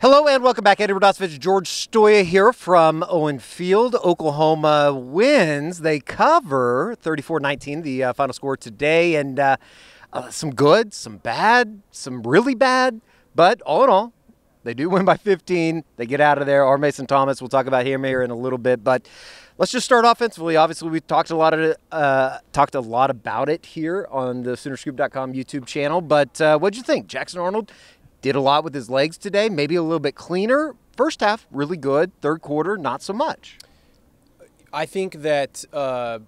Hello and welcome back. Eddie Radosevich, George Stoia here from Owen Field. Oklahoma wins. They cover 34-19, the uh, final score today, and uh, uh, some good, some bad, some really bad, but all in all, they do win by 15. They get out of there. R. Mason Thomas, we'll talk about him here in a little bit, but let's just start offensively. Obviously, we talked a lot of uh, talked a lot about it here on the Soonerscoop.com YouTube channel. But uh, what'd you think, Jackson Arnold? Did a lot with his legs today, maybe a little bit cleaner. First half, really good. Third quarter, not so much. I think that uh,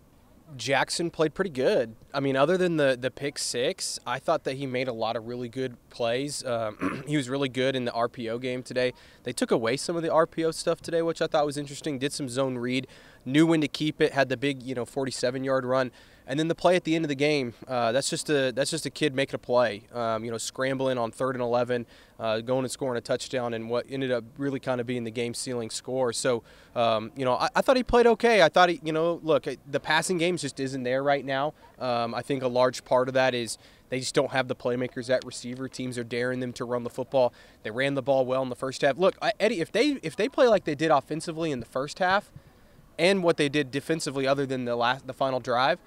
Jackson played pretty good. I mean, other than the the pick six, I thought that he made a lot of really good plays. Um, he was really good in the RPO game today. They took away some of the RPO stuff today, which I thought was interesting. Did some zone read, knew when to keep it, had the big you know 47 yard run. And then the play at the end of the game, uh, that's just a that's just a kid making a play, um, you know, scrambling on third and 11, uh, going and scoring a touchdown, and what ended up really kind of being the game sealing score. So, um, you know, I, I, thought he played okay. I thought he, you know, look, the passing game just isn't there right now. Um, I think a large part of that is they just don't have the playmakers at receiver. Teams are daring them to run the football. They ran the ball well in the first half. Look, Eddie, if they if they play like they did offensively in the first half, and what they did defensively, other than the last the final drive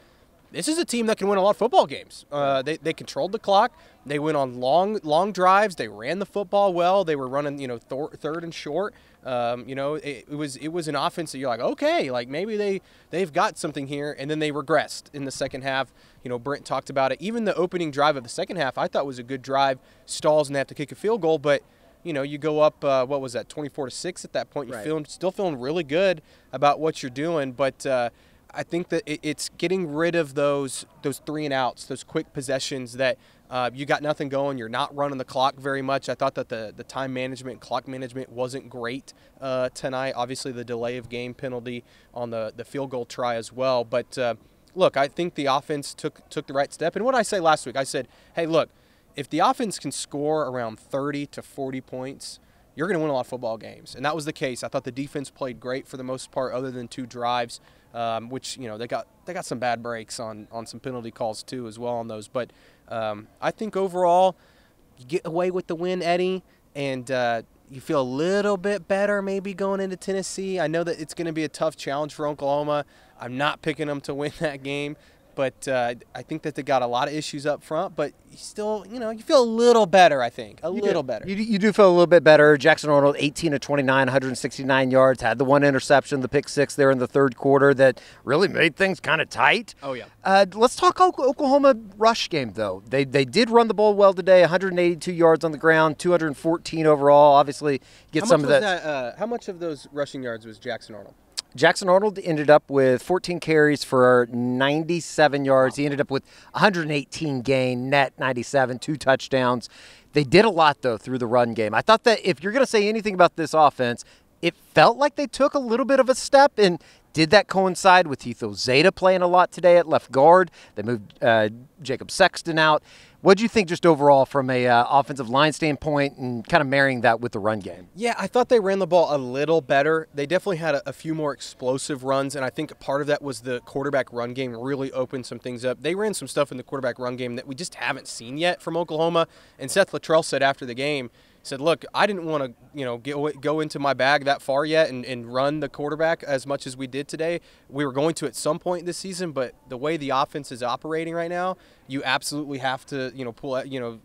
this is a team that can win a lot of football games. Uh, they, they controlled the clock. They went on long long drives. They ran the football well. They were running you know th- third and short. Um, you know it, it, was it was an offense that you're like okay like maybe they they've got something here and then they regressed in the second half. You know Brent talked about it. Even the opening drive of the second half I thought was a good drive. Stalls and they have to kick a field goal, but you know, you go up, uh, what was that, 24 to 6 at that point. You're right. feeling, still feeling really good about what you're doing. But, uh, I think that it's getting rid of those those three and outs, those quick possessions that uh, you got nothing going. You're not running the clock very much. I thought that the the time management, clock management wasn't great uh, tonight. Obviously, the delay of game penalty on the the field goal try as well. But uh, look, I think the offense took took the right step. And what I say last week, I said, hey, look, if the offense can score around 30 to 40 points you're going to win a lot of football games. And that was the case. I thought the defense played great for the most part, other than two drives um, which you know they got they got some bad breaks on on some penalty calls too as well on those. But um, I think overall, you get away with the win, Eddie, and uh, you feel a little bit better maybe going into Tennessee. I know that it's going to be a tough challenge for Oklahoma. I'm not picking them to win that game, but uh, I think that they got a lot of issues up front. But you still, you know, you feel a little better. I think a you little do. better. You, you do feel a little bit better. Jackson Arnold, 18 to 29, 169 yards, had the one interception, the pick six there in the third quarter that really made things kind of tight. Oh yeah. Uh, let's talk Oklahoma rush game though. They they did run the ball well today. 182 yards on the ground, 214 overall. Obviously, get how some of that. that uh, how much of those rushing yards was Jackson Arnold? Jackson Arnold ended up with 14 carries for 97 yards. He ended up with 118 gain, net 97, two touchdowns. They did a lot, though, through the run game. I thought that if you're going to say anything about this offense, it felt like they took a little bit of a step. And did that coincide with Heath Ozaeta playing a lot today at left guard? They moved uh, Jacob Sexton out. What do you think just overall from a uh, offensive line standpoint and kind of marrying that with the run game? Yeah, I thought they ran the ball a little better. They definitely had a, a, few more explosive runs, and I think part of that was the quarterback run game really opened some things up. They ran some stuff in the quarterback run game that we just haven't seen yet from Oklahoma. And Seth Littrell said after the game, said, "Look, I didn't want to, you know, get, go into my bag that far yet and, and run the quarterback as much as we did today. We were going to at some point this season, but the way the offense is operating right now, you absolutely have to, you know, pull out, you know,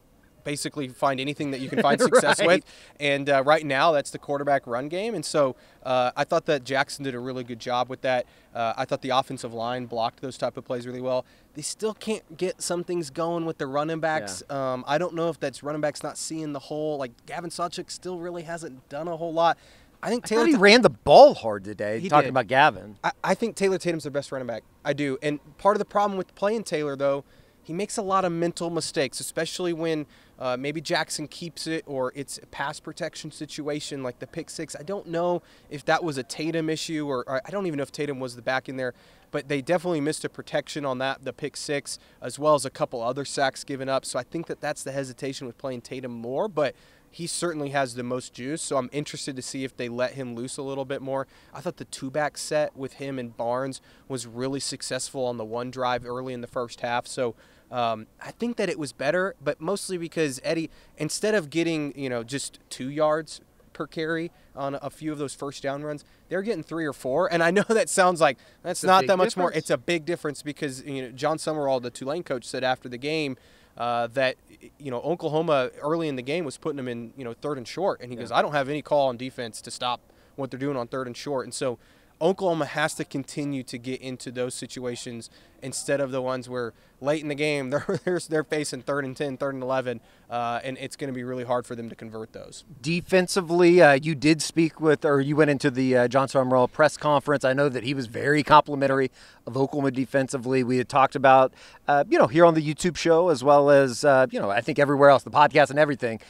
basically find anything that you can find success right. with. And uh, right now, that's the quarterback run game. And so uh, I thought that Jackson did a really good job with that. Uh, I thought the offensive line blocked those type of plays really well. They still can't get some things going with the running backs. Yeah. Um, I don't know if that's running backs not seeing the whole. Like Gavin Sawchuk still really hasn't done a whole lot. I think Taylor. I he ran the ball hard today. Talking did. about Gavin. I, I think Taylor Tatum's the best running back. I do. And part of the problem with playing Taylor though he makes a lot of mental mistakes, especially when uh, maybe Jackson keeps it or it's a pass protection situation like the pick six. I don't know if that was a Tatum issue or, or, I don't even know if Tatum was the back in there, but they definitely missed a protection on that, the pick six, as well as a couple other sacks given up. So I think that that's the hesitation with playing Tatum more, but he certainly has the most juice. So I'm interested to see if they let him loose a little bit more. I thought the two back set with him and Barnes was really successful on the one drive early in the first half. So um, I think that it was better, but mostly because Eddie, instead of getting you know just two yards per carry on a few of those first down runs. They're getting three or four, and I know that sounds like that's not that much difference. more. It's a big difference because you know Jon Sumrall, the Tulane coach, said after the game. Uh, that you know Oklahoma early in the game was putting them in you know third and short, and he yeah. goes, I don't have any call on defense to stop what they're doing on third and short, and so Oklahoma has to continue to get into those situations instead of the ones where late in the game they're they're, facing third and 10, third and 11, uh, and it's going to be really hard for them to convert those. Defensively, uh, you did speak with, or you went into the uh, Jon Sumrall press conference. I know that he was very complimentary of Oklahoma defensively. We had talked about, uh, you know, here on the YouTube show as well as, uh, you know, I think everywhere else, the podcast and everything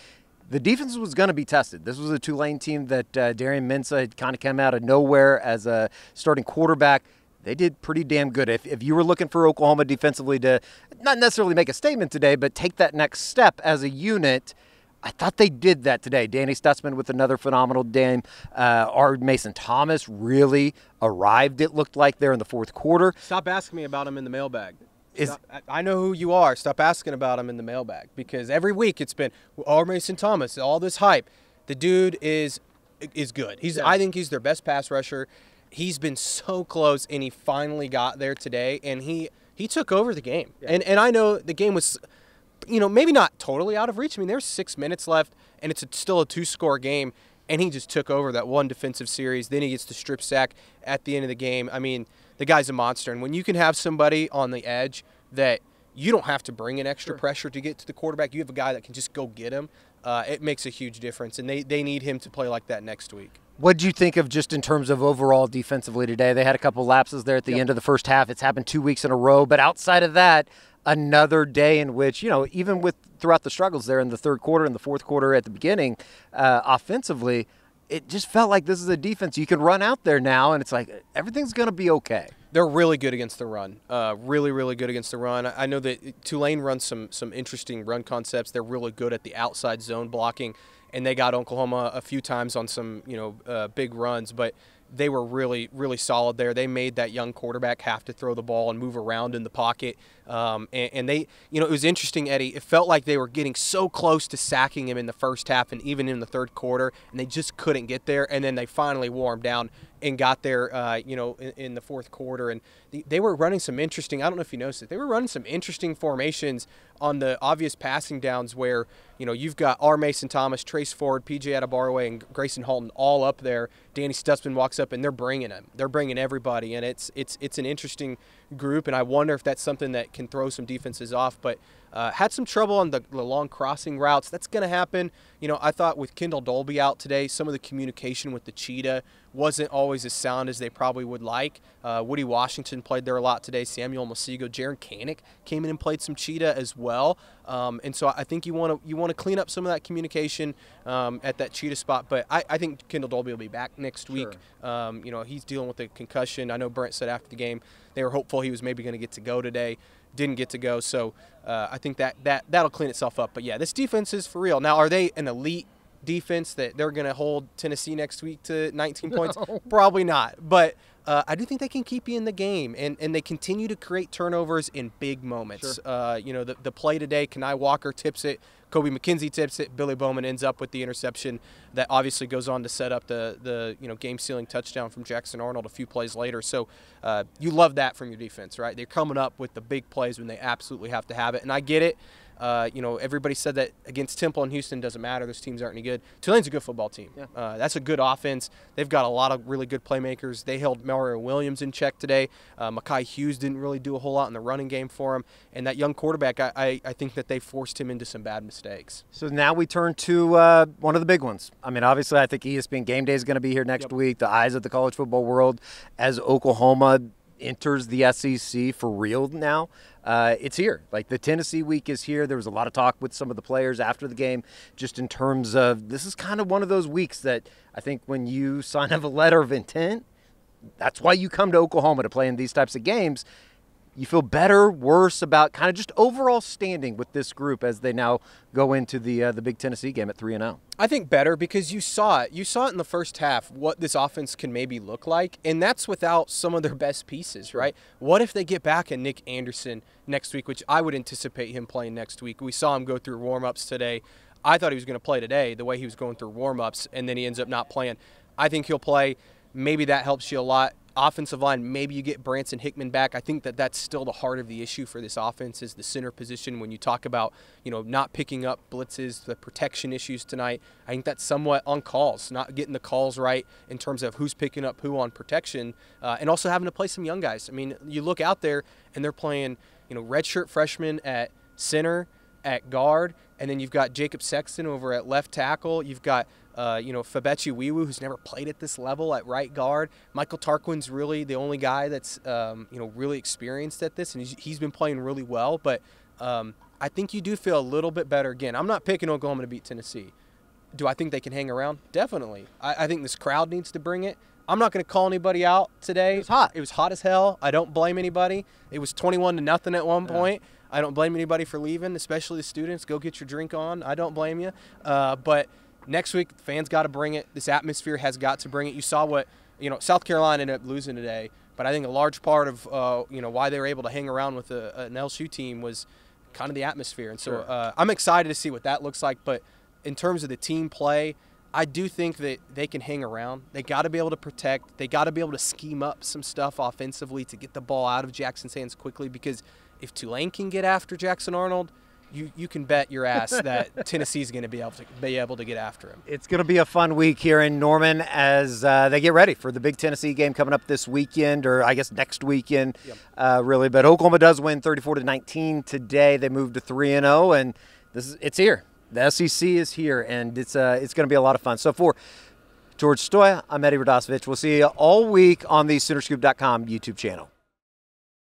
the defense was going to be tested. This was a Tulane team that uh, Darian Mensah had kind of come out of nowhere as a starting quarterback. They did pretty damn good. If, if you were looking for Oklahoma defensively to not necessarily make a statement today, but take that next step as a unit, I thought they did that today. Danny Stutsman with another phenomenal game. Uh, R. Mason Thomas really arrived, it looked like, there in the fourth quarter. Stop asking me about him in the mailbag. Is I know who you are. Stop asking about him in the mailbag because every week it's been R. Mason Thomas, all this hype. The dude is is good. He's yeah. I think he's their best pass rusher. He's been so close and he finally got there today and he he took over the game. Yeah. And and I know the game was you know, maybe not totally out of reach. I mean, there's 6 minutes left and it's a, still a two-score game and he just took over that one defensive series. Then he gets the strip sack at the end of the game. I mean, the guy's a monster. And when you can have somebody on the edge that you don't have to bring in extra sure. pressure to get to the quarterback, you have a guy that can just go get him. Uh, it makes a huge difference, and they, they need him to play like that next week. What do you think of just in terms of overall defensively today? They had a couple lapses there at the yep. end of the first half. It's happened two weeks in a row, but outside of that, another day in which you know even with throughout the struggles there in the third quarter and the fourth quarter at the beginning, uh, offensively it just felt like this is a defense you can run out there now, and it's like everything's going to be okay. They're really good against the run. Uh, really, really good against the run. I know that Tulane runs some some interesting run concepts. They're really good at the outside zone blocking, and they got Oklahoma a few times on some you know uh, big runs, but they were really, really solid there. They made that young quarterback have to throw the ball and move around in the pocket. Um, and, and, they, you know, it was interesting, Eddie. It felt like they were getting so close to sacking him in the first half and even in the third quarter, and they just couldn't get there. And then they finally him down and got there, uh, you know, in, in, the fourth quarter. And the, they were running some interesting. I don't know if you noticed it. They were running some interesting formations on the obvious passing downs where you know you've got R. Mason Thomas, Trace Ford, PJ Adebawore, and Gracen Halton all up there. Danny Stutsman walks up and they're bringing him. They're bringing everybody, and it's it's it's an interesting group. And I wonder if that's something that can throw some defenses off. But uh, had some trouble on the, the long crossing routes. That's going to happen. You know, I thought with Kendel Dolby out today, some of the communication with the cheetah wasn't always as sound as they probably would like. Uh, Woody Washington played there a lot today. Samuel Omosigho, Jaren Kanak came in and played some cheetah as well. Um, and so I think you want to you want to clean up some of that communication um, at that cheetah spot. But I, I, think Kendel Dolby will be back next sure. week. Um, you know, he's dealing with a concussion. I know Brent said after the game they were hopeful he was maybe going to get to go today didn't get to go. So uh, I think that that that'll clean itself up. But yeah, this defense is for real. Now, are they an elite defense that they're going to hold Tennessee next week to 19 points? No. Probably not. But uh, I do think they can keep you in the game, and, and they continue to create turnovers in big moments. Sure. Uh, you know, the, the play today, Kani Walker tips it Kobie McKinzie tips it. Billy Bowman ends up with the interception that obviously goes on to set up the the you know game sealing touchdown from Jackson Arnold a few plays later. So uh, you love that from your defense, right? They're coming up with the big plays when they absolutely have to have it, and I get it. Uh, you know, everybody said that against Temple and Houston doesn't matter. Those teams aren't any good. Tulane's a good football team. Yeah. Uh, that's a good offense. They've got a lot of really good playmakers. They held Mario Williams in check today. Uh, Makhi Hughes didn't really do a whole lot in the running game for him. And that young quarterback, I, I, I think that they forced him into some bad mistakes. So now we turn to uh, one of the big ones. I mean, obviously, I think ESPN Game Day is going to be here next yep. week. The eyes of the college football world as Oklahoma enters the SEC for real now. Uh, it's here. Like the Tennessee week is here. There was a lot of talk with some of the players after the game, just in terms of this is kind of one of those weeks that I think when you sign up a letter of intent, that's why you come to Oklahoma to play in these types of games you feel better, worse about kind of just overall standing with this group as they now go into the uh, the Big Tennessee game at three and zero? Oh? I think better because you saw it. You saw it in the first half what this offense can maybe look like, and that's without some of their best pieces, right? What if they get back and Nic Anderson next week, which I would anticipate him playing next week? We saw him go through warm ups today. I thought he was going to play today the way he was going through warm-ups, and then he ends up not playing. I think he'll play. Maybe that helps you a lot offensive line, maybe you get Branson Hickman back. I think that that's still the heart of the issue for this offense is the center position. When you talk about, you know, not picking up blitzes, the protection issues tonight, I think that's somewhat on calls, not getting the calls right in terms of who's picking up who on protection, uh, and also having to play some young guys. I mean, you look out there and they're playing, you know, redshirt freshmen at center, at guard, and then you've got Jacob Sexton over at left tackle. You've got uh, you know, Febechi Nwaiwu, who's never played at this level at right guard. Michael Tarquin's really the only guy that's, um, you know, really experienced at this, and he's, he's been playing really well. But um, I think you do feel a little bit better. Again, I'm not picking Oklahoma to beat Tennessee. Do I think they can hang around? Definitely. I, I think this crowd needs to bring it. I'm not going to call anybody out today. It was hot. It was hot as hell. I don't blame anybody. It was 21 to nothing at one point. I don't blame anybody for leaving, especially the students. Go get your drink on. I don't blame you. Uh, but – next week, fans got to bring it. This atmosphere has got to bring it. You saw what you know. South Carolina ended up losing today, but I think a large part of uh, you know why they were able to hang around with a, an LSU team was kind of the atmosphere. And so sure. uh, I'm excited to see what that looks like. But in terms of the team play, I do think that they can hang around. They got to be able to protect. They got to be able to scheme up some stuff offensively to get the ball out of Jackson's hands quickly. Because if Tulane can get after Jackson Arnold, you, you can bet your ass that Tennessee's going to be able to be able to get after him. It's going to be a fun week here in Norman as uh, they get ready for the big Tennessee game coming up this weekend, or I guess next weekend, yep. uh, really. But Oklahoma does win 34 to 19 today. They moved to three and 0, and this is it's here. The SEC is here, and it's uh, it's going to be a lot of fun. So for George Stoia, I'm Eddie Radosevich. We'll see you all week on the SoonerScoop.com YouTube channel.